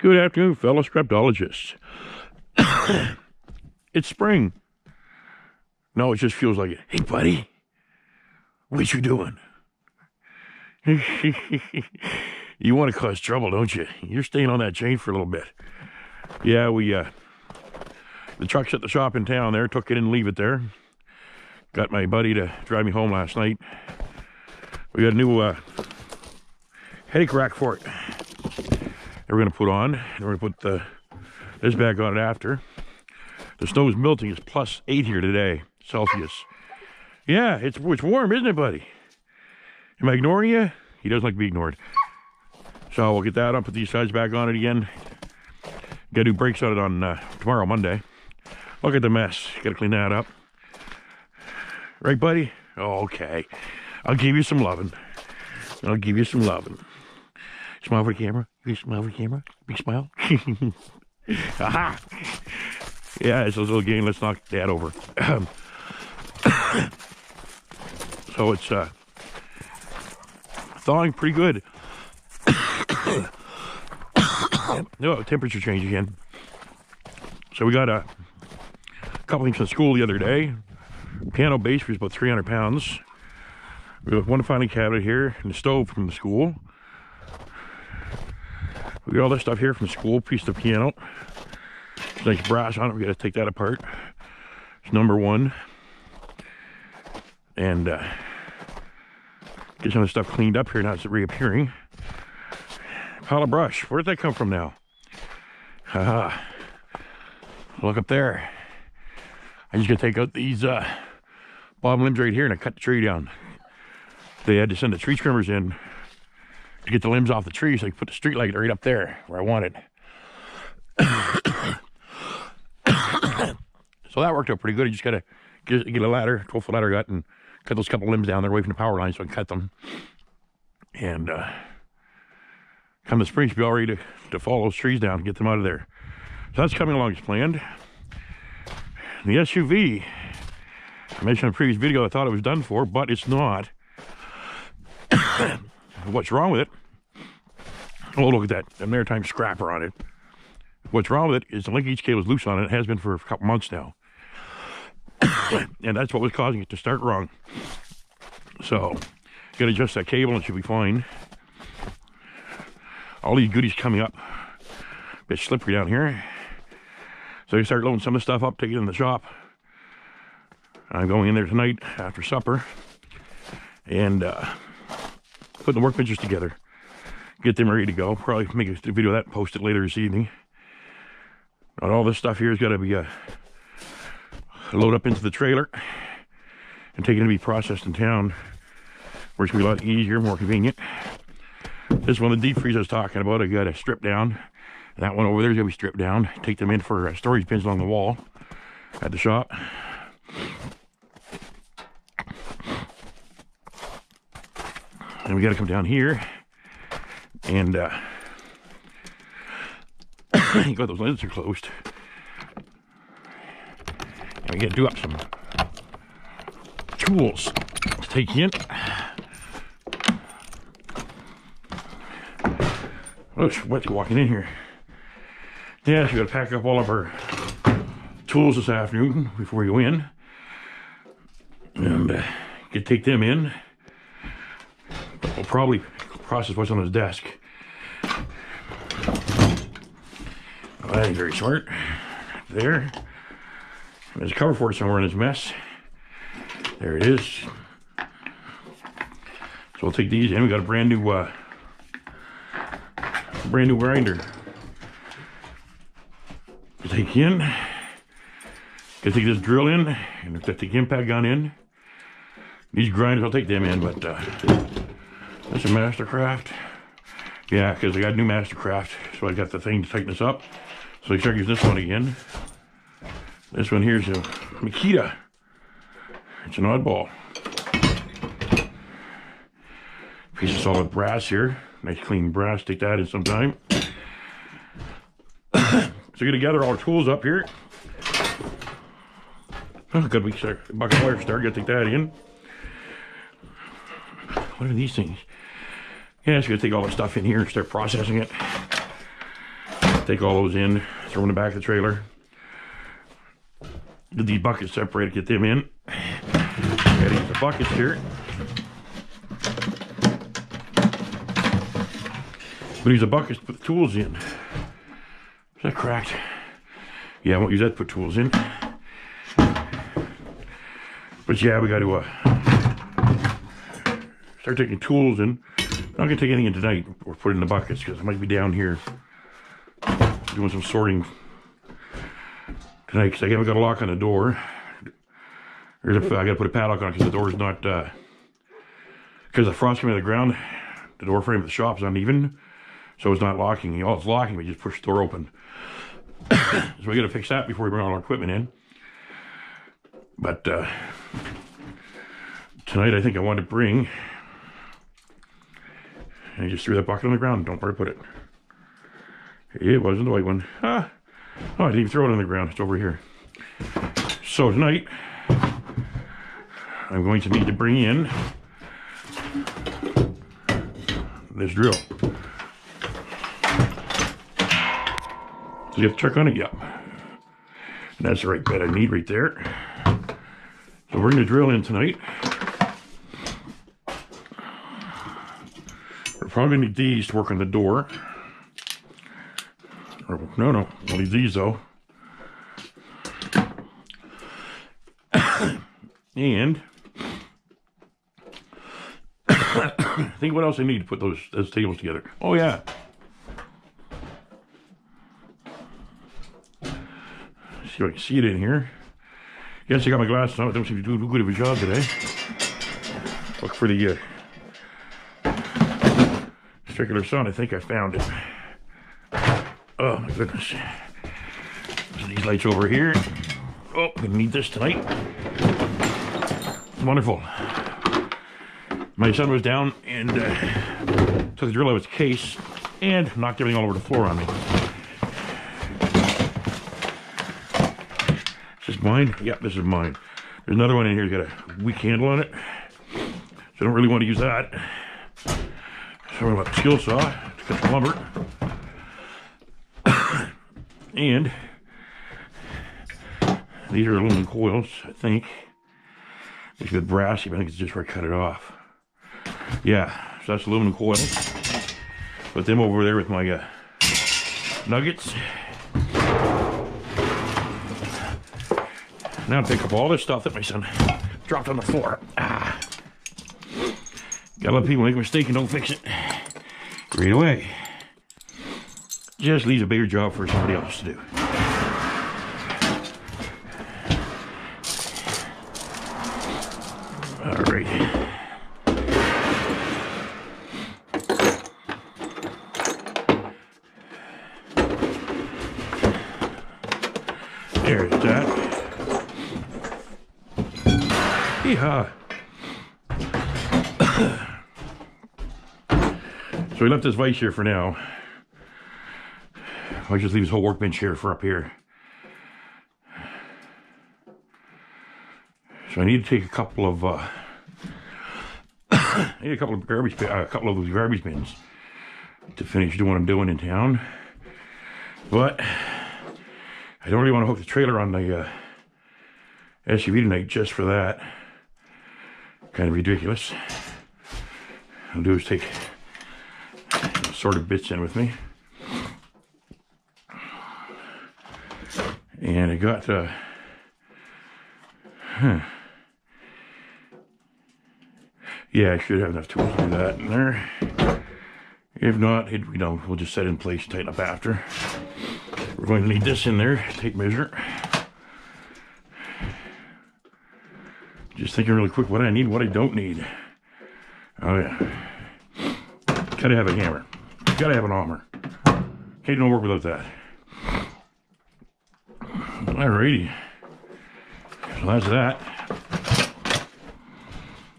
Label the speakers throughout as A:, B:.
A: Good afternoon, fellow streptologists. it's spring. No, it just feels like it. Hey, buddy, what you doing? you want to cause trouble, don't you? You're staying on that chain for a little bit. Yeah, we, uh, the truck's at the shop in town there. Took it and leave it there. Got my buddy to drive me home last night. We got a new, uh, headache rack for it. That we're going to put on. And we're going to put the, this bag on it after. The snow is melting. It's plus eight here today, Celsius. Yeah, it's, it's warm, isn't it, buddy? Am I ignoring you? He doesn't like to be ignored. So we'll get that on, put these sides back on it again. Got to do brakes on it on uh, tomorrow, Monday. Look at the mess. Got to clean that up. Right, buddy? Okay. I'll give you some loving. I'll give you some loving. Smile for the camera. Big smile the camera. Big smile. Aha! Yeah, it's a little game. Let's knock that over. so it's uh, thawing pretty good. no, temperature change again. So we got a couple things from school the other day. Piano bass was about 300 pounds. We got one filing cabinet here and the stove from the school. We got all this stuff here from school, piece of piano. nice brass on it. We got to take that apart. It's number one. And uh, get some of the stuff cleaned up here now it's reappearing. Pile of brush. Where did that come from now? Haha. Look up there. I'm just gotta take out these uh, bottom limbs right here and I cut the tree down. They had to send the tree trimmers in to get the limbs off the tree so I could put the street light right up there where I wanted. so that worked out pretty good. I just gotta get, get a ladder, 12 foot ladder gut, and cut those couple limbs down there away from the power line so I can cut them. And uh, come the spring, should be all ready to, to fall those trees down and get them out of there. So that's coming along as planned. The SUV, I mentioned in a previous video, I thought it was done for, but it's not. What's wrong with it? Oh, look at that, a maritime scrapper on it. What's wrong with it is the linkage cable is loose on it. It has been for a couple months now. and that's what was causing it to start wrong. So, got to adjust that cable and it should be fine. All these goodies coming up. A Bit slippery down here. So I start loading some of the stuff up, take it in the shop. I'm going in there tonight after supper and uh, putting the workbenches together. Get them ready to go. Probably make a video of that and post it later this evening. All this stuff here has got to be uh, load up into the trailer and taken to be processed in town where it's going to be a lot easier, more convenient. This one, the deep freeze I was talking about, I got to strip down. That one over there is going to be stripped down. Take them in for uh, storage bins along the wall at the shop. And we got to come down here and uh, got those lenses are closed. And we got to do up some tools to take in. Oh, it's wet walking in here. Yeah, so we got to pack up all of our tools this afternoon before we go in. And uh, get take them in. We'll probably process what's on his desk. That ain't very smart. There. There's a cover for it somewhere in this mess. There it is. So we'll take these in. We got a brand new uh, brand new grinder. Take in. Gotta take this drill in and take the impact gun in. These grinders, I'll take them in, but uh, that's a Mastercraft. Yeah, because I got new Mastercraft, so I got the thing to tighten this up. So I start using this one again. This one here is a Makita. It's an oddball. Piece of solid brass here. Nice clean brass, take that in sometime. so get together all our tools up here. Oh, good week, sir. Bucket wire start, gotta take that in. What are these things? Yeah, so gotta take all the stuff in here and start processing it. Take all those in, throw them in the back of the trailer. Get these buckets separated, get them in. Gotta the buckets here. But use the buckets to put the tools in. Is that cracked? Yeah, I won't use that to put tools in. But yeah, we got to uh, start taking tools in. I'm not gonna take anything in tonight or put it in the buckets because I might be down here doing some sorting tonight because I haven't got a lock on the door. I got to put a padlock on because the door's not because the frost came out of the ground. The door frame of the shop is uneven, so it's not locking. All it's locking, but you just push the door open. so we got to fix that before we bring all our equipment in. But uh, tonight, I think I want to bring. and I just threw that bucket on the ground. Don't worry, put it. It wasn't the white one. Ah. Oh, I didn't even throw it on the ground. It's over here. So tonight, I'm going to need to bring in this drill. So you have to check on it? Yeah. And that's the right bed I need right there. So we're going to drill in tonight. We're probably going to need these to work on the door. No, no, we'll need these though. and I think what else I need to put those those tables together. Oh yeah. See if I can see it in here. Yes, I got my glasses on. I don't seem to do too good of a job today. Look for the uh, circular sun. I think I found it. Oh my goodness. These lights over here. Oh, gonna need this tonight. Wonderful. My son was down and uh, took the drill out of its case and knocked everything all over the floor on me. Is this mine? Yeah, this is mine. There's another one in here. It's got a weak handle on it. So I don't really want to use that. So I'm going to skill saw to cut the lumber. And these are aluminum coils, I think. It's with brassy, but I think it's just where I cut it off. Yeah, so that's aluminum coils. Put them over there with my uh, nuggets. Now pick up all this stuff that my son dropped on the floor. Ah. Gotta let people make a mistake and don't fix it right away. Just leaves a bigger job for somebody else to do. All right. There's that. Yeehaw. so we left this vise here for now. I'll just leave this whole workbench here for up here. So I need to take a couple of, uh, I need a couple of garbage, uh, a couple of those garbage bins to finish doing what I'm doing in town. But I don't really want to hook the trailer on the uh, SUV tonight just for that. Kind of ridiculous. I'll do is take assorted bits in with me. And I got, uh, huh. Yeah, I should have enough tools to do that in there. If not, it, you know, we'll just set it in place tighten up after. We're going to need this in there, tape measure. Just thinking really quick what I need, what I don't need. Oh yeah. Gotta have a hammer. Gotta have an hammer. Can't do no work without that. Alrighty. So that's that.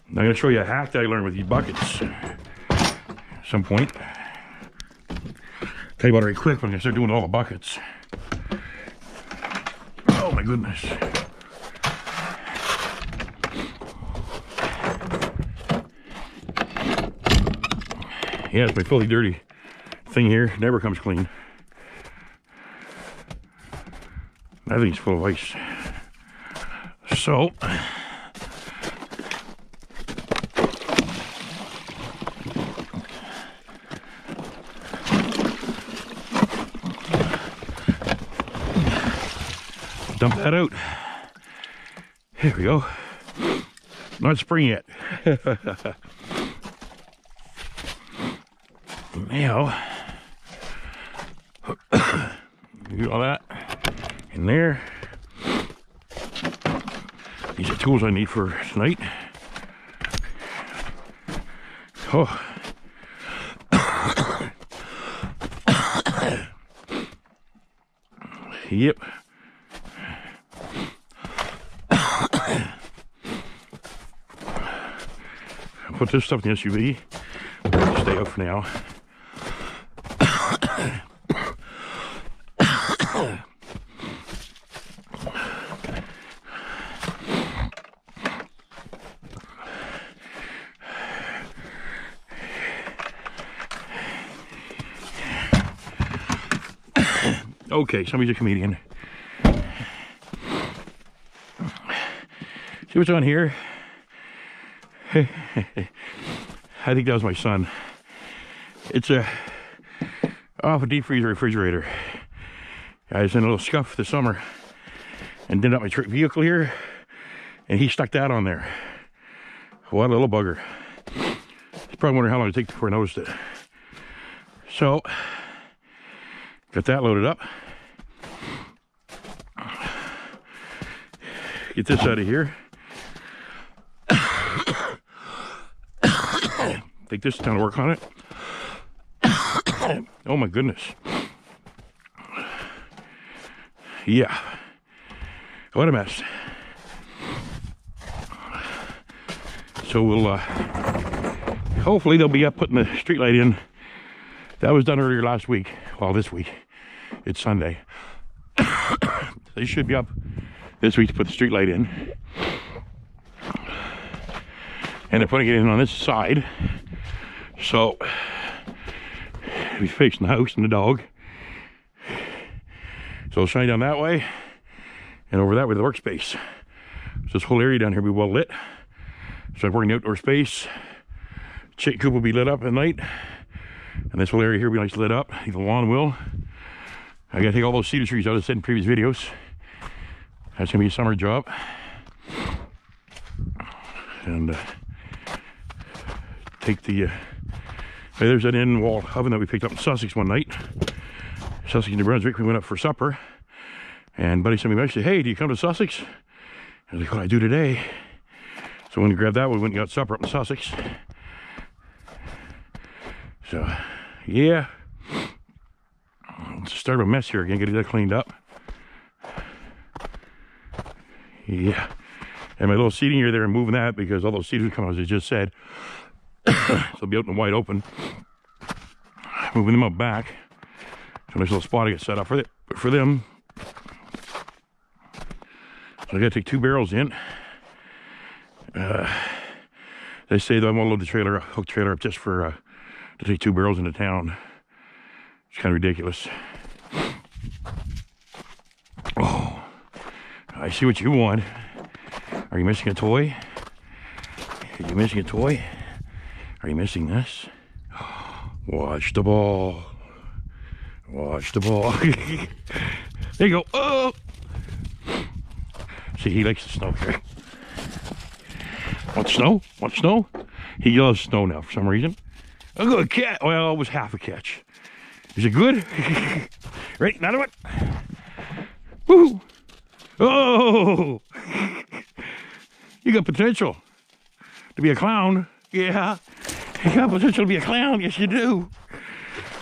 A: I'm going to show you a hack that I learned with these buckets at some point. Tell you about it right quick when I start doing all the buckets. Oh my goodness. Yeah, it's my filthy dirty thing here. Never comes clean. Everything's full of ice. So, dump that out. Here we go. Not spring yet. now, do all that in there. These are tools I need for tonight. Oh. yep. put this stuff in the SUV. Stay out for now. Okay, somebody's a comedian. See what's on here? I think that was my son. It's a off a deep freezer refrigerator. I was in a little scuff this summer and did up my vehicle here, and he stuck that on there. What a little bugger. He's probably wondering how long it take before I noticed it. So, got that loaded up. Get this out of here. Take this down to work on it. oh my goodness. Yeah. What a mess. So we'll, uh, hopefully they'll be up putting the street light in. That was done earlier last week. Well, this week. It's Sunday. they should be up this week to put the street light in. And they're putting it in on this side. So, we facing the house and the dog. So it'll shine down that way and over that way the workspace. So this whole area down here will be well lit. So I'm working the outdoor space. Chick coop will be lit up at night. And this whole area here will be nice lit up. The lawn will. I gotta take all those cedar trees out I said in previous videos. That's gonna be a summer job. And uh, take the uh, Hey, there's an in-wall oven that we picked up in Sussex one night. Sussex, New Brunswick. We went up for supper. And buddy sent me a message, hey, do you come to Sussex? I was like, what I do today? So when we grabbed that, we went and got supper up in Sussex. So, yeah. Start a mess here again, get that cleaned up. Yeah. And my little seating area there, I'm moving that because all those seats would come out, as I just said. so they'll be out in the wide open. Moving them up back. So nice little spot to get set up for, the, for them. So I gotta take two barrels in. Uh, they say that I'm gonna load the trailer, hook trailer up just for uh, to take two barrels into town. It's kind of ridiculous. Oh, I see what you want. Are you missing a toy? Are you missing a toy? Are you missing this? Watch the ball. Watch the ball. there you go. Oh! See, he likes the snow here. Want snow? Want snow? He loves snow now for some reason. A good catch. Well, it was half a catch. Is it good? Ready? Another one. Woo! Oh! you got potential to be a clown. Yeah. You got potential to be a clown. Yes, you do.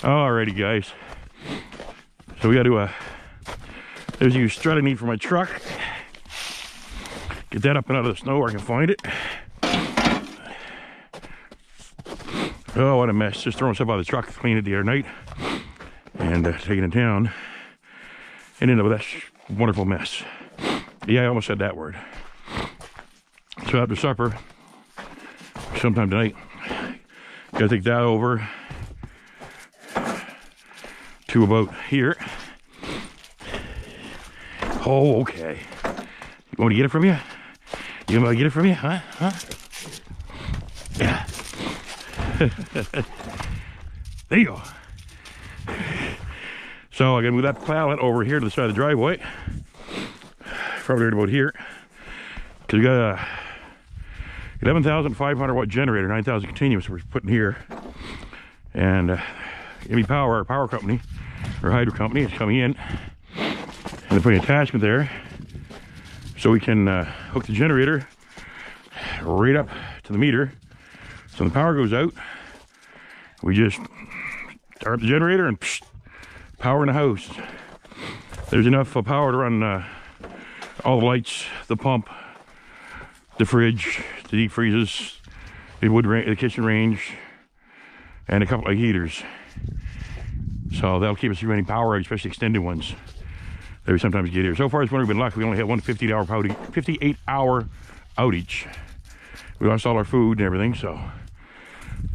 A: Alrighty, guys. So we got to, uh, there's a strut I need for my truck. Get that up and out of the snow where I can find it. Oh, what a mess. Just throwing stuff out of the truck, clean it the other night, and uh, taking it down. And ended up with that wonderful mess. Yeah, I almost said that word. So after supper, sometime tonight, Gotta take that over to about here. Oh, okay. You want me to get it from you? You want me to get it from you? Huh? Huh? Yeah. there you go. So I gotta move that pallet over here to the side of the driveway. Probably right about here. Cause we got a 11,500 watt generator, 9,000 continuous we're putting here. And uh, NB Power, our power company, or hydro company is coming in and they're putting an attachment there so we can uh, hook the generator right up to the meter. So when the power goes out, we just start the generator and psh, power in the house. There's enough uh, power to run uh, all the lights, the pump, the fridge, the deep freezes, the wood, the kitchen range, and a couple of heaters. So that'll keep us from any power, especially extended ones that we sometimes get here. So far winter, we've been lucky. We only had one 58 hour outage, 58 hour outage. We lost all our food and everything, so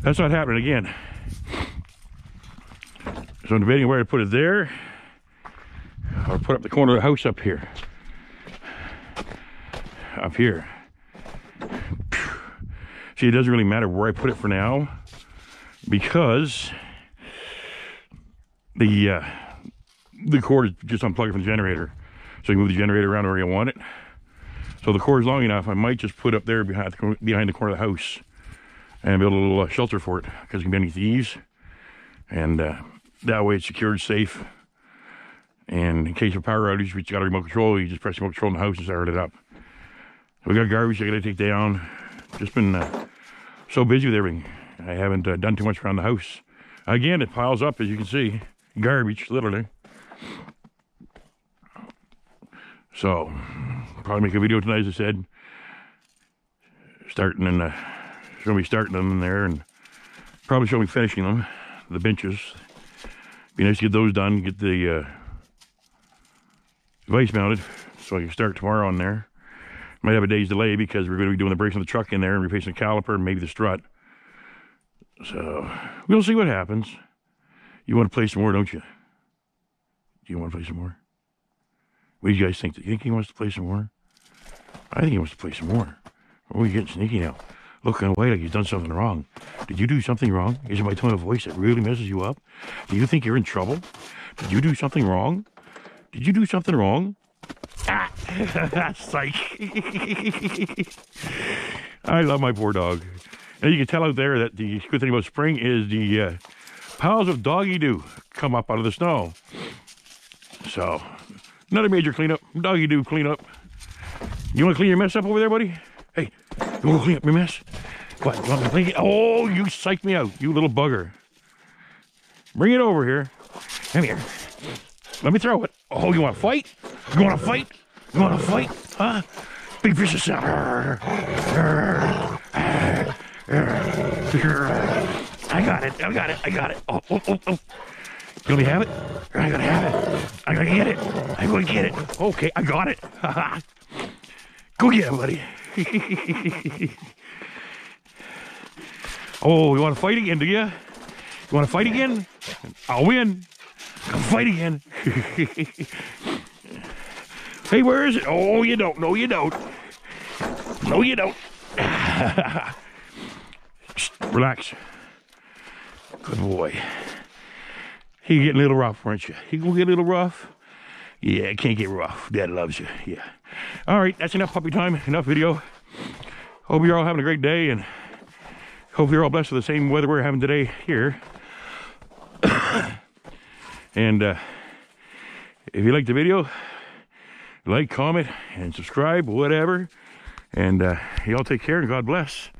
A: that's not happening again. So I'm debating where to put it there or put up the corner of the house up here. Up here. See, it doesn't really matter where I put it for now because the uh, the cord is just unplugged from the generator. So you move the generator around where you want it. So the cord is long enough, I might just put up there behind the, behind the corner of the house and build a little uh, shelter for it because it can be any thieves. And uh, that way it's secured, safe. And in case of power outage, we got a remote control. You just press the remote control in the house and start it up. We got garbage I got to take down. Just been uh, so busy with everything. I haven't uh, done too much around the house. Again, it piles up, as you can see. Garbage, literally. So, probably make a video tonight, as I said. Starting in the, show me starting them in there and probably show me finishing them, the benches. Be nice to get those done, get the uh, mounted so I can start tomorrow on there. Might have a day's delay because we're going to be doing the brakes on the truck in there and replacing the caliper and maybe the strut. So we'll see what happens. You want to play some more, don't you? Do you want to play some more? What do you guys think? Do you think he wants to play some more? I think he wants to play some more. Oh, or are you getting sneaky now? Looking away like he's done something wrong. Did you do something wrong? Is it my tone of voice that really messes you up? Do you think you're in trouble? Did you do something wrong? Did you do something wrong? Psych. I love my poor dog. And you can tell out there that the good thing about spring is the uh, piles of doggy do come up out of the snow. So, another major cleanup. Doggy do cleanup. You want to clean your mess up over there, buddy? Hey, you want to clean up your mess? What? You want me to clean it? Oh, you psyched me out, you little bugger. Bring it over here. Come here. Let me throw it. Oh, you want to fight? You want to fight? You want to fight? Huh? Big vicious. I got it. I got it. I got it. Oh, oh, oh, oh. You me have it? I gotta have it. I gotta get it. I'm gonna get it. Okay, I got it. Go get it, buddy. oh, you want to fight again, do you? You want to fight again? I'll win. I'll fight again. hey, where is it? Oh, you don't. No, you don't. No, you don't. relax. Good boy. He getting a little rough, aren't you? He gonna get a little rough? Yeah, it can't get rough. Dad loves you. Yeah. All right, that's enough puppy time. Enough video. Hope you're all having a great day and hope you're all blessed with the same weather we're having today here. and uh, if you like the video, like, comment, and subscribe, whatever. And uh, y'all take care and God bless.